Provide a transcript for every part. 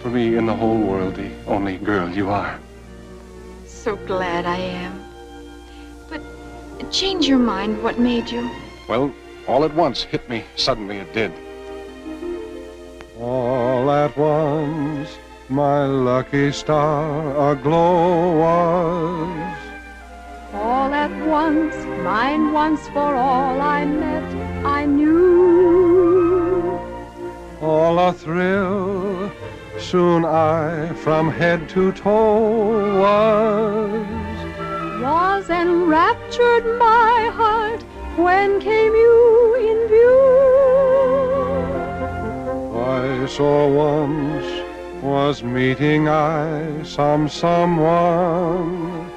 For me, in the whole world, the only girl you are. So glad I am. But change your mind. What made you? Well, all at once hit me. Suddenly it did. All at once, my lucky star aglow was. All at once, mine once for all I met, I knew. All a thrill, soon I from head to toe was. Was enraptured my heart when came you in view. I saw once was meeting I some someone,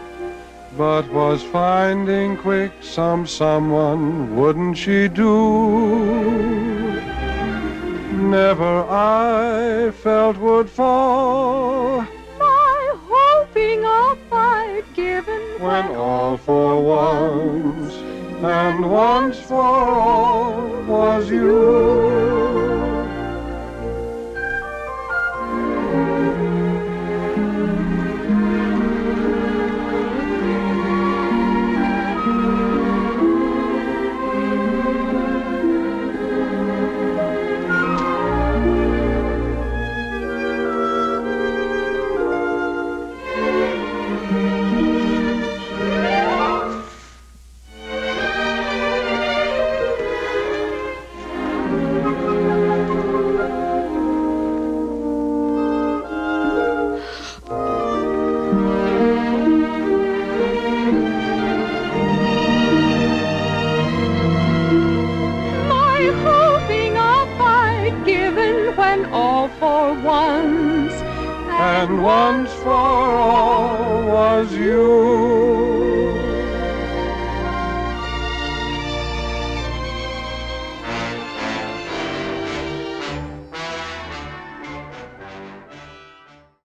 but was finding quick some someone wouldn't she do? Never I felt would fall My hoping up I'd given when all for once and once for all was you. for once, and once for all was you.